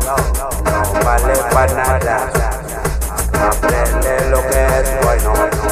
no vale para nada. Aprende lo que es bueno.